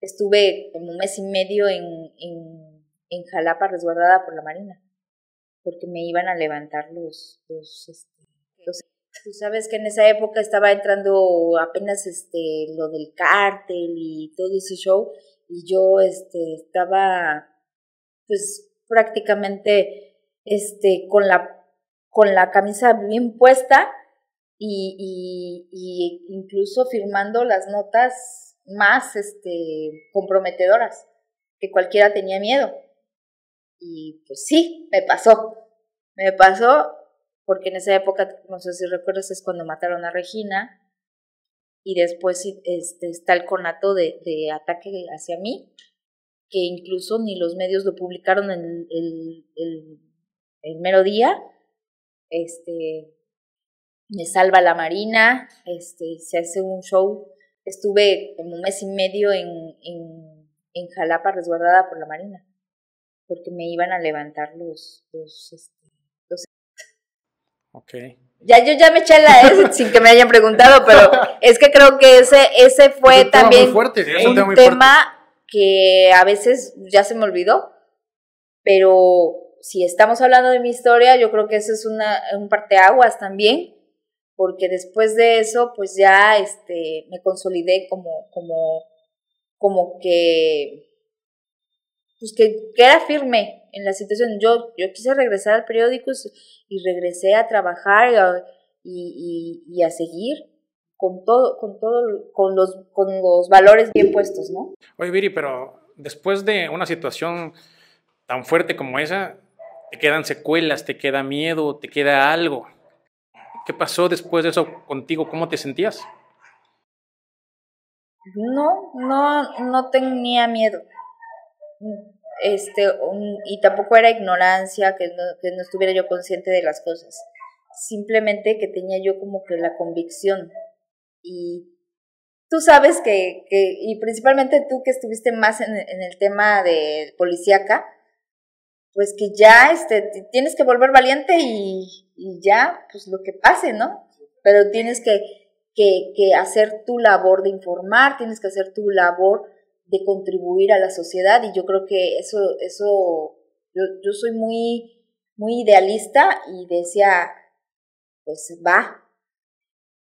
estuve como un mes y medio en, en, en Jalapa resguardada por la Marina, porque me iban a levantar los, los, este, los Tú sabes que en esa época estaba entrando apenas este lo del cártel y todo ese show y yo este estaba pues prácticamente este con la con la camisa bien puesta y, y, y incluso firmando las notas más este comprometedoras que cualquiera tenía miedo y pues sí me pasó me pasó porque en esa época, no sé si recuerdas, es cuando mataron a Regina y después este, está el conato de, de ataque hacia mí, que incluso ni los medios lo publicaron en el, el, el, mero día. Este, me salva la Marina, este, se hace un show. Estuve como un mes y medio en, en, en Jalapa resguardada por la Marina, porque me iban a levantar los, los, este, ya yo ya me eché la S sin que me hayan preguntado, pero es que creo que ese, ese fue también un tema, que a veces ya se me olvidó, pero si estamos hablando de mi historia, yo creo que eso es una, un parteaguas también, porque después de eso, pues ya este, me consolidé como, como, como que, pues que, que era firme en la situación. Yo, yo quise regresar al periódico y regresé a trabajar y, a seguir con todo, con todo, con los, con los valores bien puestos, ¿no? Oye, Viri, pero después de una situación tan fuerte como esa, te quedan secuelas, te queda miedo, te queda algo. ¿Qué pasó después de eso contigo? ¿Cómo te sentías? No, no, no tenía miedo este, y tampoco era ignorancia, que no, que no estuviera yo consciente de las cosas, simplemente que tenía yo como que la convicción. Y tú sabes que, que y principalmente tú que estuviste más en, en el tema de policíaca, pues que ya este, tienes que volver valiente y, y ya, pues lo que pase, ¿no? Pero tienes que, que, hacer tu labor de informar, tienes que hacer tu labor de contribuir a la sociedad y yo creo que eso, eso, yo, yo soy muy, muy idealista y decía, pues va,